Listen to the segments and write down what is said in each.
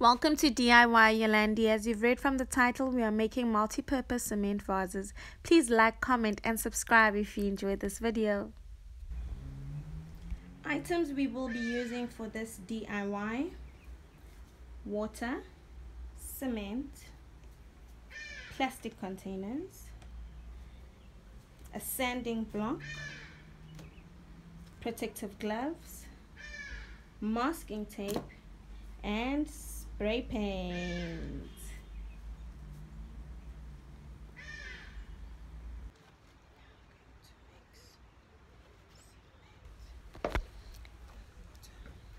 Welcome to DIY Yolande. As you've read from the title, we are making multi-purpose cement vases. Please like, comment and subscribe if you enjoyed this video. Items we will be using for this DIY. Water, cement, plastic containers, a sanding block, protective gloves, masking tape, and spray paint.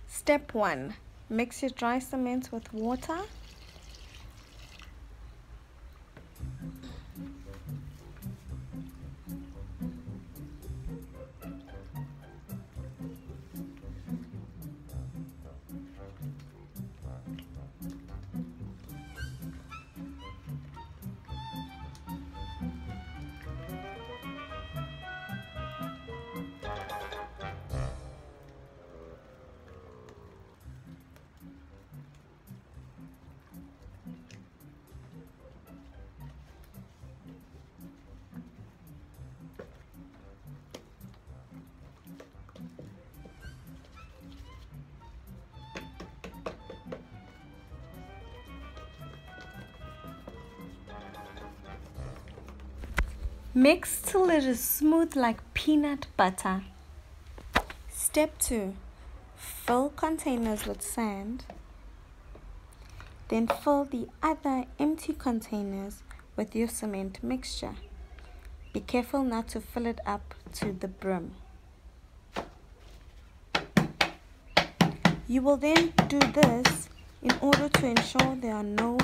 Step 1. Mix your dry cement with water Mix till it is smooth like peanut butter. Step 2. Fill containers with sand. Then fill the other empty containers with your cement mixture. Be careful not to fill it up to the brim. You will then do this in order to ensure there are no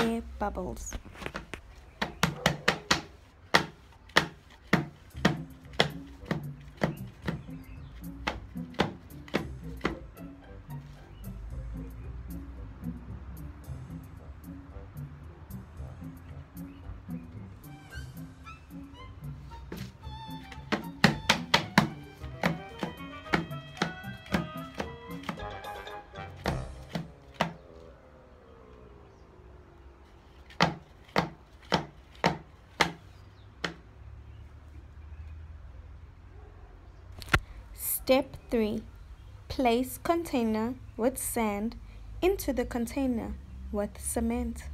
air bubbles. Step 3. Place container with sand into the container with cement.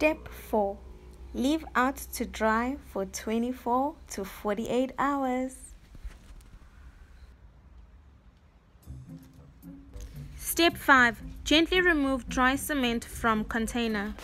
Step 4. Leave out to dry for 24 to 48 hours. Step 5. Gently remove dry cement from container.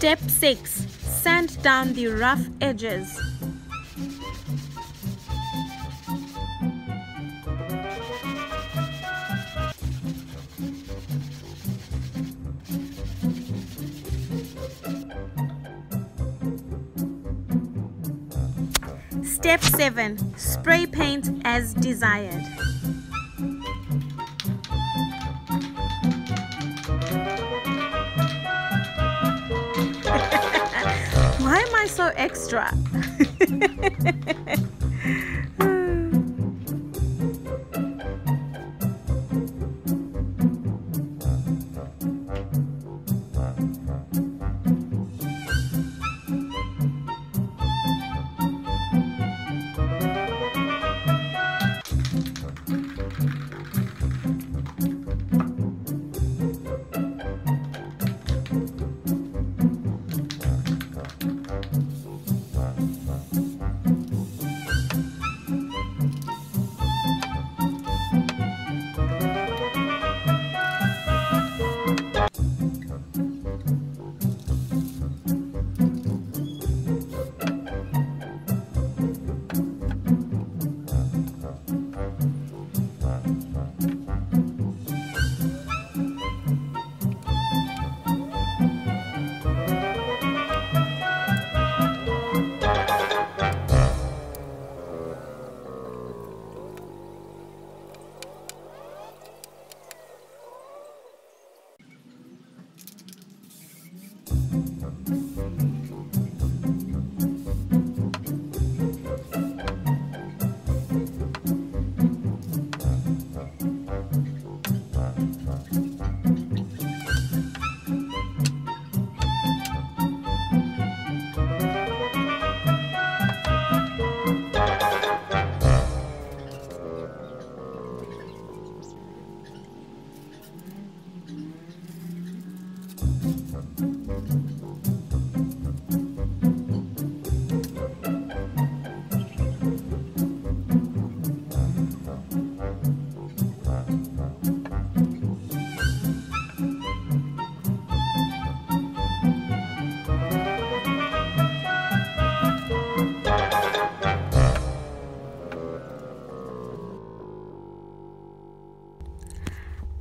Step 6. Sand down the rough edges. Step 7. Spray paint as desired. Extra.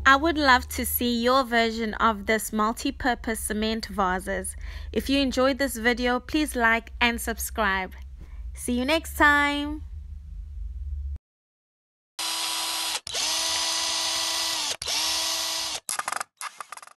I would love to see your version of this multi-purpose cement vases. If you enjoyed this video, please like and subscribe. See you next time.